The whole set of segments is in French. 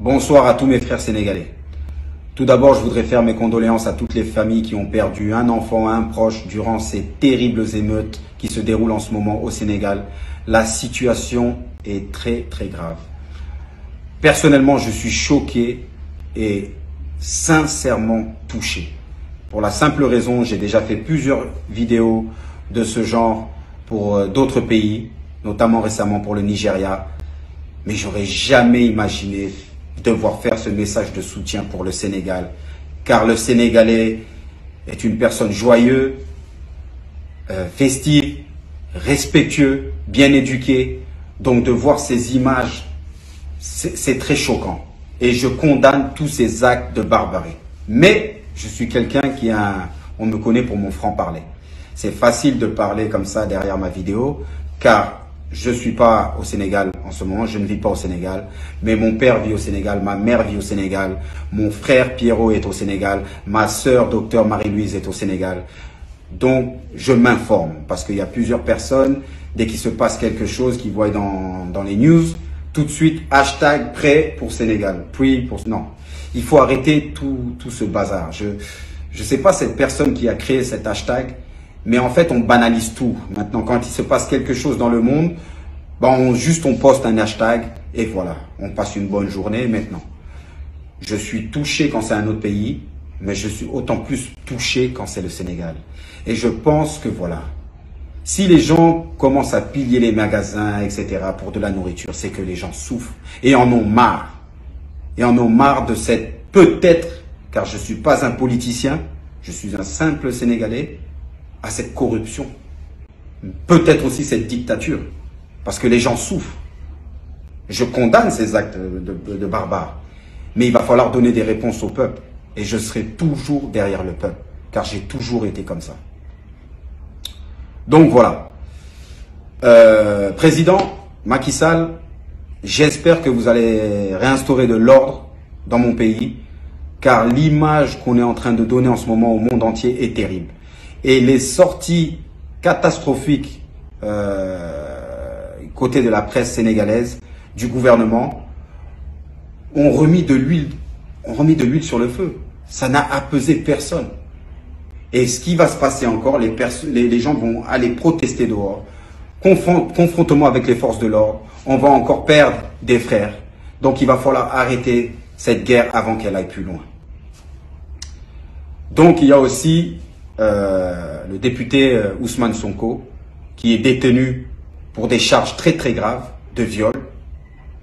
Bonsoir à tous mes frères sénégalais. Tout d'abord, je voudrais faire mes condoléances à toutes les familles qui ont perdu un enfant, un proche durant ces terribles émeutes qui se déroulent en ce moment au Sénégal. La situation est très très grave. Personnellement, je suis choqué et sincèrement touché. Pour la simple raison, j'ai déjà fait plusieurs vidéos de ce genre pour euh, d'autres pays, notamment récemment pour le Nigeria. Mais j'aurais jamais imaginé devoir faire ce message de soutien pour le Sénégal. Car le Sénégalais est une personne joyeuse, euh, festive, respectueux, bien éduqué. Donc de voir ces images, c'est très choquant. Et je condamne tous ces actes de barbarie. Mais je suis quelqu'un qui a... Un, on me connaît pour mon franc-parler. C'est facile de parler comme ça derrière ma vidéo, car je suis pas au Sénégal en ce moment, je ne vis pas au Sénégal, mais mon père vit au Sénégal, ma mère vit au Sénégal, mon frère Pierrot est au Sénégal, ma sœur docteur Marie-Louise est au Sénégal. Donc, je m'informe parce qu'il y a plusieurs personnes, dès qu'il se passe quelque chose qu'ils voient dans, dans les news, tout de suite, hashtag prêt pour Sénégal. Puis pour... Non, il faut arrêter tout, tout ce bazar. Je ne sais pas cette personne qui a créé cet hashtag, mais en fait, on banalise tout. Maintenant, quand il se passe quelque chose dans le monde, ben on, juste on poste un hashtag et voilà, on passe une bonne journée maintenant. Je suis touché quand c'est un autre pays, mais je suis autant plus touché quand c'est le Sénégal. Et je pense que voilà, si les gens commencent à piller les magasins, etc., pour de la nourriture, c'est que les gens souffrent et en ont marre. Et en ont marre de cette, peut-être, car je ne suis pas un politicien, je suis un simple Sénégalais, à cette corruption. Peut-être aussi cette dictature. Parce que les gens souffrent. Je condamne ces actes de, barbares. Mais il va falloir donner des réponses au peuple. Et je serai toujours derrière le peuple. Car j'ai toujours été comme ça. Donc voilà. Euh, président Macky Sall, j'espère que vous allez réinstaurer de l'ordre dans mon pays. Car l'image qu'on est en train de donner en ce moment au monde entier est terrible. Et les sorties catastrophiques euh, côté de la presse sénégalaise, du gouvernement, ont remis de l'huile, ont remis de l'huile sur le feu. Ça n'a apaisé personne. Et ce qui va se passer encore, les, gens vont aller protester dehors, confrontement avec les forces de l'ordre, on va encore perdre des frères. Donc il va falloir arrêter cette guerre avant qu'elle aille plus loin. Donc il y a aussi euh, le député euh, Ousmane Sonko, qui est détenu pour des charges très très graves de viol.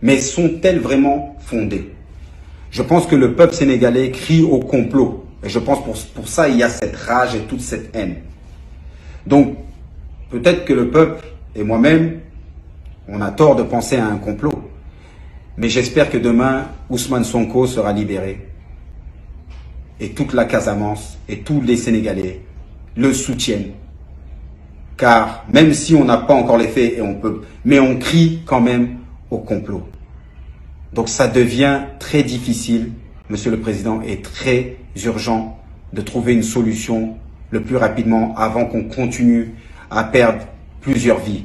Mais sont-elles vraiment fondées? Je pense que le peuple sénégalais crie au complot. Et je pense pour, pour ça, il y a cette rage et toute cette haine. Donc, peut-être que le peuple et moi-même, on a tort de penser à un complot. Mais j'espère que demain, Ousmane Sonko sera libéré et toute la Casamance et tous les Sénégalais le soutiennent. Car même si on n'a pas encore les faits, et on peut, mais on crie quand même au complot. Donc ça devient très difficile, Monsieur le Président, et très urgent de trouver une solution le plus rapidement avant qu'on continue à perdre plusieurs vies.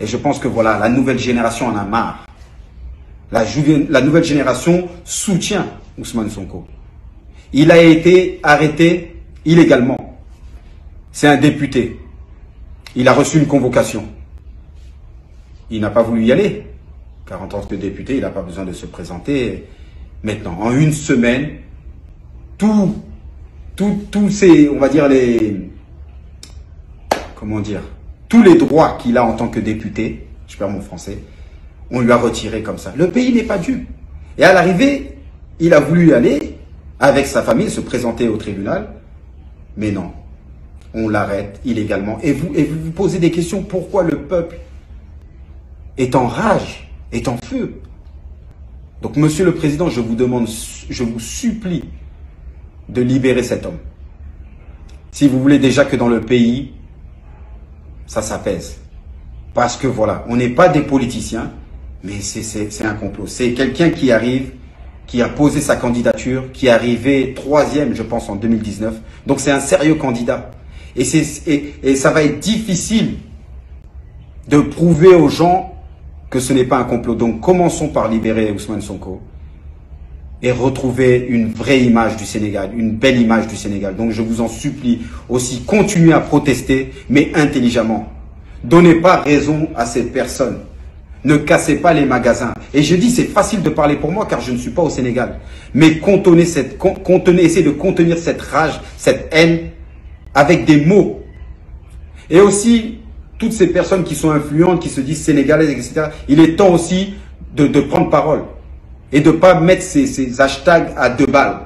Et je pense que voilà, la nouvelle génération en a marre. La, la nouvelle génération soutient Ousmane Sonko. Il a été arrêté illégalement. C'est un député. Il a reçu une convocation. Il n'a pas voulu y aller. Car en tant que député, il n'a pas besoin de se présenter maintenant. En une semaine, tout, tous ces, on va dire les, comment dire, tous les droits qu'il a en tant que député, je perds mon français, on lui a retiré comme ça. Le pays n'est pas dû. Et à l'arrivée, il a voulu y aller, avec sa famille, se présenter au tribunal. Mais non, on l'arrête illégalement. Et vous, et vous vous posez des questions, pourquoi le peuple est en rage, est en feu? Donc, Monsieur le Président, je vous demande, je vous supplie de libérer cet homme. Si vous voulez déjà que dans le pays, ça s'apaise. Parce que voilà, on n'est pas des politiciens, mais c'est un complot. C'est quelqu'un qui arrive qui a posé sa candidature, qui est arrivé troisième, je pense, en 2019. Donc c'est un sérieux candidat. Et, et, ça va être difficile de prouver aux gens que ce n'est pas un complot. Donc commençons par libérer Ousmane Sonko. et retrouver une vraie image du Sénégal, une belle image du Sénégal. Donc je vous en supplie aussi, continuez à protester, mais intelligemment. Donnez pas raison à ces personnes. Ne cassez pas les magasins. Et je dis, c'est facile de parler pour moi car je ne suis pas au Sénégal. Mais contenez cette, contenez, essayez de contenir cette rage, cette haine avec des mots. Et aussi, toutes ces personnes qui sont influentes, qui se disent sénégalaises, etc. Il est temps aussi de, de prendre parole et de ne pas mettre ces, ces, hashtags à deux balles.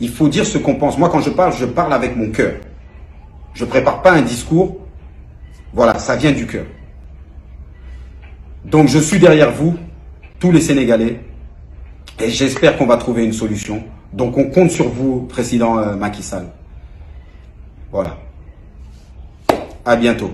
Il faut dire ce qu'on pense. Moi, quand je parle, je parle avec mon cœur. Je prépare pas un discours. Voilà, ça vient du cœur. Donc, je suis derrière vous, tous les Sénégalais, et j'espère qu'on va trouver une solution. Donc, on compte sur vous, Président euh, Macky Sall. Voilà. À bientôt.